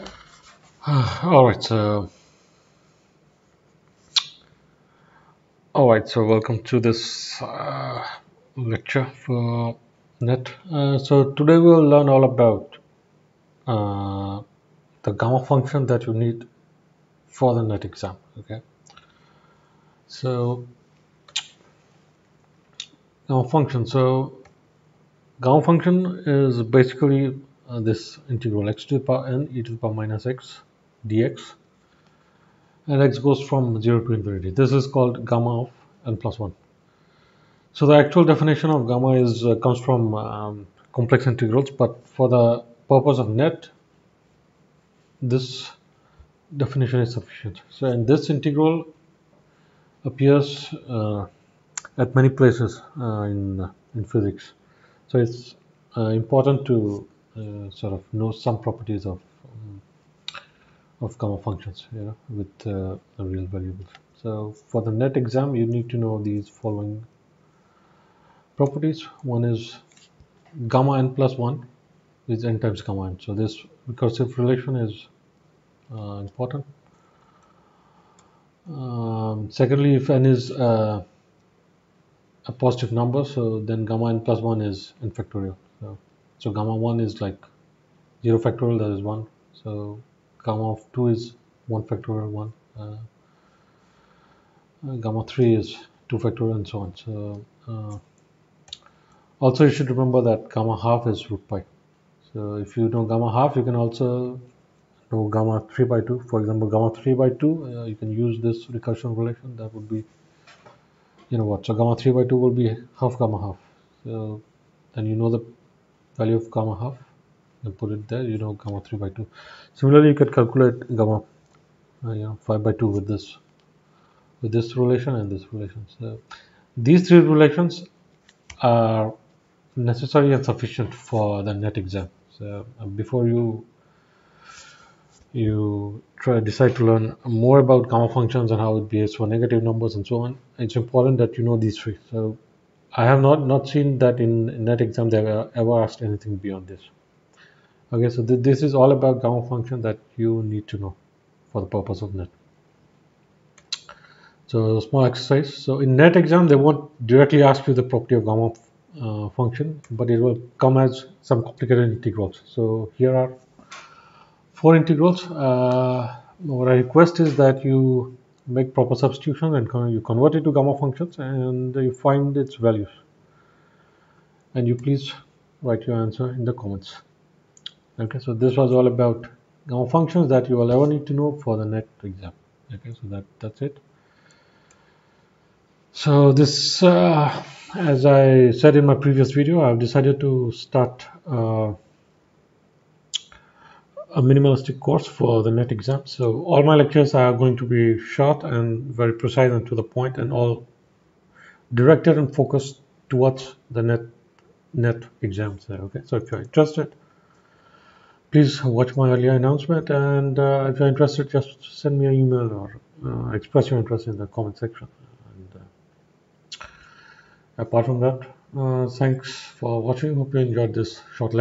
all right so all right so welcome to this uh, lecture for net. Uh, so today we'll learn all about uh, the gamma function that you need for the net exam okay? So gamma function so gamma function is basically uh, this integral x to the power n e to the power minus x dx and x goes from 0 to infinity. This is called gamma of n plus 1. So the actual definition of gamma is uh, comes from um, complex integrals but for the purpose of net this definition is sufficient. So and this integral appears uh, at many places uh, in, in physics. So it's uh, important to uh, sort of know some properties of um, of gamma functions you know, with uh, real variables. So for the net exam, you need to know these following properties. One is gamma n plus 1 is n times gamma n. So this recursive relation is uh, important. Um, secondly, if n is uh, a positive number, so then gamma n plus 1 is n factorial. So, so gamma 1 is like 0 factorial, that is 1. So gamma of 2 is 1 factorial 1 uh, uh, gamma 3 is 2 factorial and so on. So uh, also you should remember that gamma half is root pi. So if you know gamma half you can also know gamma 3 by 2 for example gamma 3 by 2 uh, you can use this recursion relation. That would be you know what? So gamma 3 by 2 will be half gamma half. So then you know the value of gamma half and put it there you know gamma 3 by 2 similarly you can calculate gamma uh, you know 5 by 2 with this with this relation and this relation. So these three relations are necessary and sufficient for the net exam. So uh, before you you try decide to learn more about gamma functions and how it behaves for negative numbers and so on it's important that you know these three. So i have not not seen that in net exam they have ever asked anything beyond this. Okay so th this is all about gamma function that you need to know for the purpose of net. So small exercise. So in net exam they won't directly ask you the property of gamma uh, function but it will come as some complicated integrals. So here are four integrals. Uh, what I request is that you make proper substitution and you convert it to gamma functions and you find its values. And you please write your answer in the comments. Okay so this was all about gamma functions that you will ever need to know for the net exam. Okay so that that's it. So this uh, as I said in my previous video I've decided to start uh, a minimalistic course for the net exam. So all my lectures are going to be short and very precise and to the point and all directed and focused towards the net net exams there okay? So if you're interested please watch my earlier announcement and uh, if you're interested just send me an email or uh, express your interest in the comment section. And uh, apart from that uh, thanks for watching. Hope you enjoyed this short